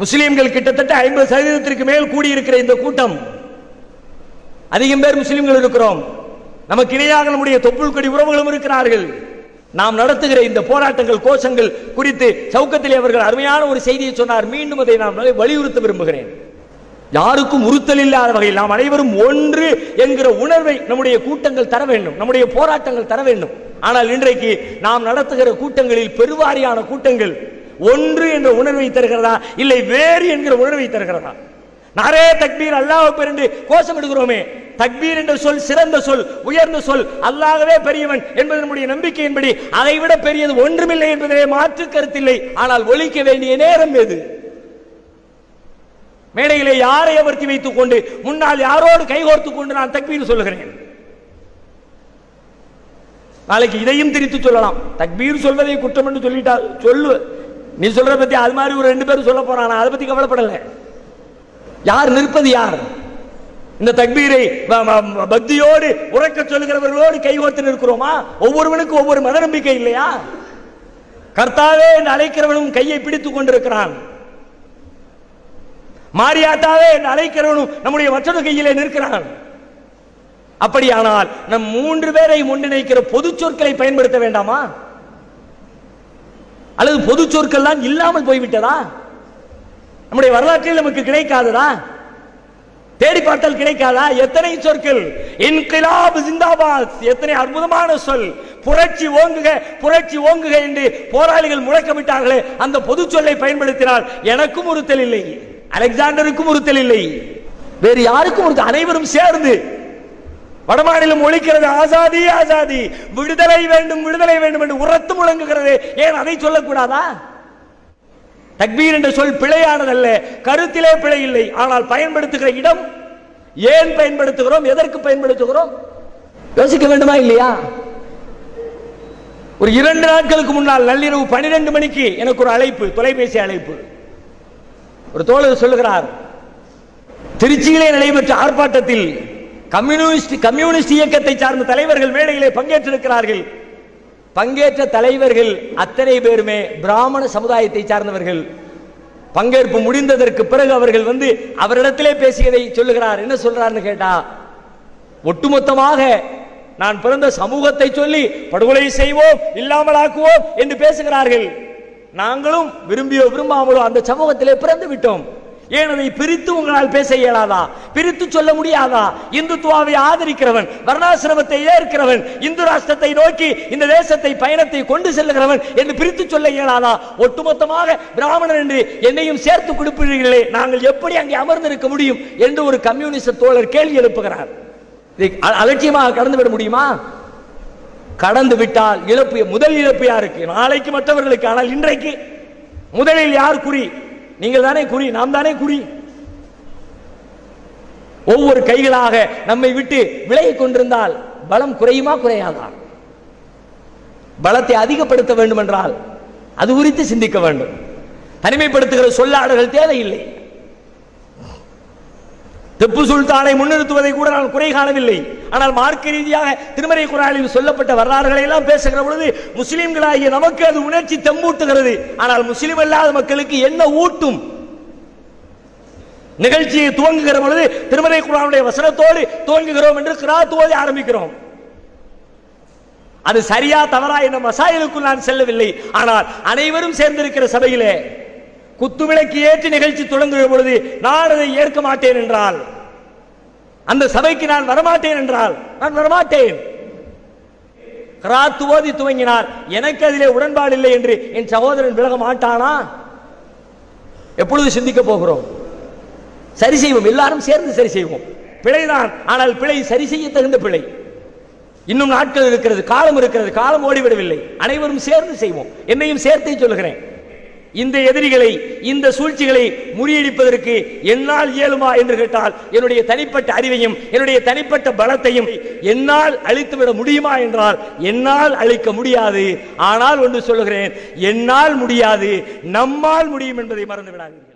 முஸ்லிம்கள் கிட்டத்தட்ட ஐம்பது சதவீதத்திற்கு மேல் கூடியிருக்கிற இந்த கூட்டம். அதிகம் பேர் முஸ்லிம்கள் இருக்கிறோம். நமக்கு இணையாக நம்முடைய தொப்புள் கொடி உறவுகளும் இருக்கிறார்கள். நாம் நடத்துகிற இந்த போராட்டங்கள் கோஷங்கள் குறித்து சவுக்கத்திலே அவர்கள் அருமையான ஒரு செய்தியை சொன்னார். மீண்டும் அதை நான் வலியுறுத்த விரும்புகிறேன். யாருக்கும் உறுத்தல் இல்லாத வகையில் நாம் அனைவரும் ஒன்று என்கிற உணர்வை நம்முடைய கூட்டங்கள் தர வேண்டும். நம்முடைய போராட்டங்கள் தர வேண்டும். ஆனால் இன்றைக்கு நாம் நடத்துகிற கூட்டங்களில் பெருவாரியான கூட்டங்கள் ஒன்று என்ற உணர்வை தருகிறதா? இல்லை வேறு என்கிற உணர்வை தருகிறதா? நாரே தக்பீர் அல்லாஹ் என்று கோஷம் எடுக்கிறோமே. தக்பீர் என்ற சொல் சிறந்த சொல் உயர்ந்த சொல் அல்லாகவே பெரியவன் என்பது நம்முடைய நம்பிக்கையின்படி அதை விட பெரியது ஒன்றுமில்லை என்பதே மாற்று கருத்தில்லை. ஆனால் ஒலிக்க வேண்டிய நேரம் எது? மேடையிலே யாரை அமர்த்தி வைத்துக் கொண்டு முன்னால் யாரோடு கைகோர்த்துக் கொண்டு நான் தக்பீர் சொல்லுகிறேன்? நாளைக்கு இதையும் திரித்து சொல்லலாம். தக்பீர் சொல்வதை குற்றம் என்று சொல்லிட்டா சொல்லு நீ சொல்ற பத்தி அது மாதிரி ஒரு ரெண்டு பேரும் சொல்ல போறான். அதை பத்தி கவலைப்படல. யார் நிற்பது யார்? இந்த தக்பீரை வ- பக்தியோடு உறக்க சொல்லுகிறவர்களோடு கைகோர்த்து நிற்கிறோமா? ஒவ்வொருவனுக்கும் ஒவ்வொரு மத நம்பிக்கை இல்லையா? கர்த்தாவே என்று அழைக்கிறவனும் கையை பிடித்துக் கொண்டிருக்கிறான். மாரியாத்தாவே என்று அழைக்கிறவனும் நம்முடைய மற்றொரு கையிலே நிற்கிறான். அப்படியானால் நம் மூன்று பேரை ஒன்றிணைக்கிற பொது சொற்களை பயன்படுத்த வேண்டாமா? அல்லது பொது சொற்கள்லாம் இல்லாமல் போய்விட்டதா? நம்முடைய வரலாற்றில் நமக்கு கிடைக்காததா? தேடி பார்த்தால் கிடைக்காதா? எத்தனை சொற்கள்? இன்கிலாப் ஜிந்தாபாத். எத்தனை அற்புதமான சொல். புரட்சி ஓங்குக புரட்சி ஓங்குக என்று போராளிகள் முழக்கமிட்டார்களே அந்த பொது சொல்லை பயன்படுத்தினால் எனக்கும் உறுத்தல் இல்லை அலெக்சாண்டருக்கும் உறுத்தல் இல்லை வேறு யாருக்கும் ஒரு அனைவரும் சேர்ந்து வடமாநிலம் ஒழிக்கிறது. ஆசாதி ஆசாதி. விடுதலை வேண்டும் விடுதலை வேண்டும் என்று உரத்து முழங்குகிறது. ஏன் அதை சொல்லக்கூடாதா? தக்பீர் என்ற சொல் பிழையானதல்ல. கருத்திலே பிழை இல்லை. ஆனால் பயன்படுத்துகிற இடம் ஏன் பயன்படுத்துகிறோம்? எதற்கு பயன்படுத்துகிறோம்? யோசிக்க வேண்டுமா இல்லையா? ஒரு இரண்டு நாட்களுக்கு முன்னால் நள்ளிரவு பனிரெண்டு மணிக்கு எனக்கு ஒரு அழைப்பு தொலைபேசி அழைப்பு. ஒரு தோழர் சொல்லுகிறார் திருச்சியிலே நடைபெற்ற ஆர்ப்பாட்டத்தில் கம்யூனிஸ்ட் கம்யூனிஸ்ட் இயக்கத்தை சார்ந்த தலைவர்கள் மேடையிலே பங்கேற்றிருக்கிறார்கள். பங்கேற்ற தலைவர்கள் அத்தனை பேருமே பிராமண சமுதாயத்தை சார்ந்தவர்கள். பங்கேற்பு முடிந்ததற்கு பிறகு அவர்கள் வந்து அவரிடத்திலே பேசியதை சொல்லுகிறார். என்ன சொல்றாருன்னு கேட்டா ஒட்டுமொத்தமாக நான் பிறந்த சமூகத்தை சொல்லி படுகொலை செய்வோம் இல்லாமலாக்குவோம் என்று பேசுகிறார்கள். நாங்களும் விரும்பியோ விரும்பாமலோ அந்த சமூகத்திலே பிறந்து விட்டோம். ஏன் அதை பிரித்து உங்களால் பேச இயலாதா? பிரித்து சொல்ல முடியாதா? இந்துத்துவாவை ஆதரிக்கிறவன் வர்ணாசிரமத்தை ஏற்கிறவன் இந்து ராஷ்டிரத்தை நோக்கி இந்த தேசத்தை பயணத்தை கொண்டு செல்லுகிறவன் என்று பிரித்து சொல்ல இயலாதா? ஒட்டுமொத்தமாக பிராமணன் என்று என்னையும் சேர்த்து கொடுப்பீர்களே நாங்கள் எப்படி அங்கே அமர்ந்திருக்க முடியும் என்று ஒரு கம்யூனிஸ்ட் தோழர் கேள்வி எழுப்புகிறார். அலட்சியமாக கடந்து விட முடியுமா? கடந்து விட்டால் இழப்பு முதல் இழப்பு யாருக்கு? நாளைக்கு மற்றவர்களுக்கு ஆனால் இன்றைக்கு முதலில் யார் குறி? நீங்கள் தானே குறி நாம் தானே குறி. ஒவ்வொரு கைகளாக நம்மை விட்டு விலகி கொண்டிருந்தால் பலம் குறையுமா குறையாதா? பலத்தை அதிகப்படுத்த வேண்டும் என்றால் அது குறித்து சிந்திக்க வேண்டும். தனிமைப்படுத்துகிற சொல்லாடல்கள் தேவையில்லை. திப்பு சுல்தானை முன்னிறுத்துவதை கூட நான் குறை காணவில்லை. ஆனால் மார்க்க ரீதியாக திருமறை குரானில் சொல்லப்பட்ட வரலாறுகளை எல்லாம் பேசுகிற பொழுது முஸ்லிம்களாகிய நமக்கு அது உணர்ச்சி தெம்பூட்டுகிறது. ஆனால் முஸ்லிம் அல்லாத மக்களுக்கு என்ன ஊட்டும்? நிகழ்ச்சியை துவங்குகிற பொழுது திருமறை குரானுடைய வசனத்தோடு துவங்குகிறோம் என்று கிராத்துவதை ஆரம்பிக்கிறோம். அது சரியா தவறா என்ற மசாயலுக்குள் நான் செல்லவில்லை. ஆனால் அனைவரும் சேர்ந்திருக்கிற சபையிலே குத்துவிளக்கு ஏற்றி நிகழ்ச்சி தொடங்குகிற பொழுது நான் அதை ஏற்க மாட்டேன் என்றால் அந்த சபைக்கு நான் வரமாட்டேன் என்றால் நான் வரமாட்டேன். கிராத்து ஓதி துவங்கினார். எனக்கு அதிலே உடன்பாடு இல்லை என்று என் சகோதரன் விலக மாட்டானா? எப்பொழுது சிந்திக்க போகிறோம்? சரி செய்வோம். எல்லாரும் சேர்ந்து சரி செய்வோம். பிழைதான். ஆனால் பிழை சரி செய்ய தகுந்த பிழை. இன்னும் நாட்கள் இருக்கிறது காலம் இருக்கிறது காலம் ஓடிவிடவில்லை. அனைவரும் சேர்ந்து செய்வோம். என்னையும் சேர்த்தே சொல்லுகிறேன். இந்த எதிரிகளை இந்த சூழ்ச்சிகளை முறியடிப்பதற்கு என்னால் இயலுமா என்று கேட்டால் என்னுடைய தனிப்பட்ட அறிவையும் என்னுடைய தனிப்பட்ட பலத்தையும் என்னால் அழித்துவிட முடியுமா என்றால் என்னால் அழிக்க முடியாது. ஆனால் ஒன்று சொல்லுகிறேன் என்னால் முடியாது நம்மால் முடியும் என்பதை மறந்து விடாதீர்கள்